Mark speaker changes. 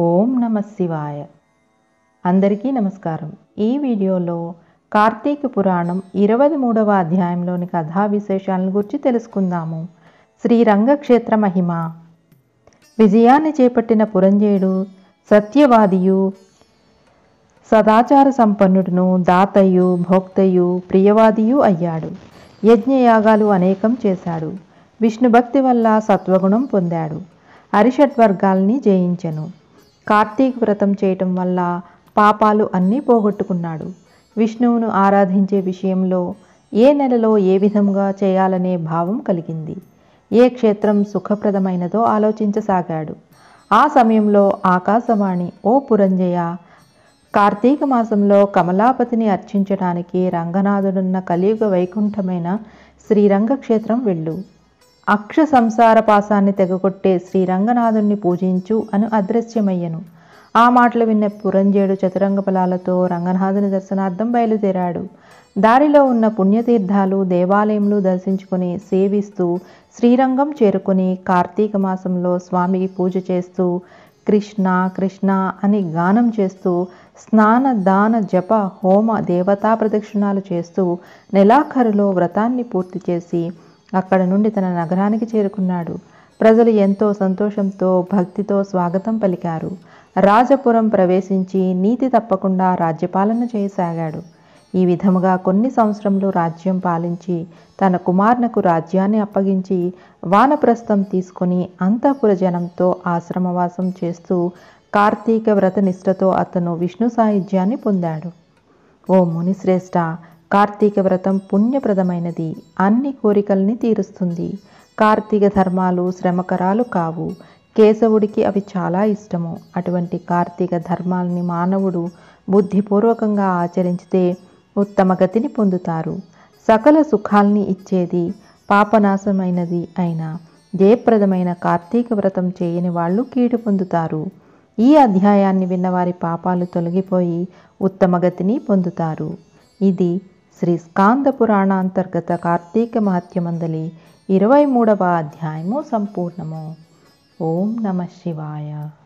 Speaker 1: ఓం నమ శివాయ. అందరికీ నమస్కారం. ఈ వీడియోలో కార్తీక పురాణం ఇరవై మూడవ అధ్యాయంలోని కథా విశేషాలను గురించి తెలుసుకుందాము. శ్రీరంగక్షేత్ర మహిమ. విజయాన్ని చేపట్టిన పురంజయుడు సత్యవాదియు సదాచార సంపన్నుడును దాతయు భోక్తయు ప్రియవాదియు అయ్యాడు. యజ్ఞయాగాలు అనేకం చేశాడు. విష్ణుభక్తి వల్ల సత్వగుణం పొందాడు. అరిషడ్ వర్గాల్ని జయించెను. కార్తీక వ్రతం చేయటం వల్ల పాపాలు అన్నీ పోగొట్టుకున్నాడు. విష్ణువును ఆరాధించే విషయంలో ఏ నెలలో ఏ విధంగా చేయాలనే భావం కలిగింది. ఏ క్షేత్రం సుఖప్రదమైనదో ఆలోచించసాగాడు. ఆ సమయంలో ఆకాశవాణి ఓ పురంజయ కార్తీక మాసంలో కమలాపతిని అర్చించడానికి రంగనాథుడున్న కలియుగ వైకుంఠమైన శ్రీరంగ క్షేత్రం వెళ్ళు. అక్ష సంసార పాసాన్ని తెగకొట్టే శ్రీరంగనాథుణ్ణి పూజించు అని అదృశ్యమయ్యను. ఆ మాటలు విన్న పురంజేడు చతురంగ బలాలతో రంగనాథుని దర్శనార్థం బయలుదేరాడు. దారిలో ఉన్న పుణ్యతీర్థాలు దేవాలయములు దర్శించుకుని సేవిస్తూ శ్రీరంగం చేరుకుని కార్తీక మాసంలో స్వామికి పూజ చేస్తూ కృష్ణ కృష్ణ అని గానం చేస్తూ స్నాన దాన జప హోమ దేవతా ప్రదక్షిణాలు చేస్తూ నెలాఖరులో వ్రతాన్ని పూర్తి చేసి అక్కడ నుండి తన నగరానికి చేరుకున్నాడు. ప్రజలు ఎంతో సంతోషంతో భక్తితో స్వాగతం పలికారు. రాజపురం ప్రవేశించి నీతి తప్పకుండా రాజ్యపాలన చేయసాగాడు. ఈ విధముగా కొన్ని సంవత్సరంలో రాజ్యం పాలించి తన కుమార్నకు రాజ్యాన్ని అప్పగించి వానప్రస్థం తీసుకుని అంతఃపుర జనంతో ఆశ్రమవాసం చేస్తూ కార్తీక వ్రత నిష్ఠతో అతను విష్ణు సాహిత్యాన్ని పొందాడు. ఓ మునిశ్రేష్ఠ కార్తీక వ్రతం పుణ్యప్రదమైనది. అన్ని కోరికల్ని తీరుస్తుంది. కార్తీక ధర్మాలు శ్రమకరాలు కావు. కేశవుడికి అవి చాలా ఇష్టము. అటువంటి కార్తీక ధర్మాల్ని మానవుడు బుద్ధిపూర్వకంగా ఆచరించితే ఉత్తమ గతిని పొందుతారు. సకల సుఖాల్ని ఇచ్చేది పాపనాశమైనది అయిన జయప్రదమైన కార్తీక వ్రతం చేయని వాళ్ళు కీడు పొందుతారు. ఈ అధ్యాయాన్ని విన్నవారి పాపాలు తొలగిపోయి ఉత్తమ గతిని పొందుతారు. ఇది శ్రీ స్కాంద పురాణాంతర్గత కార్తీక మహత్యమందలి ఇరవై మూడవ అధ్యాయము సంపూర్ణము. ఓం నమ శివాయ.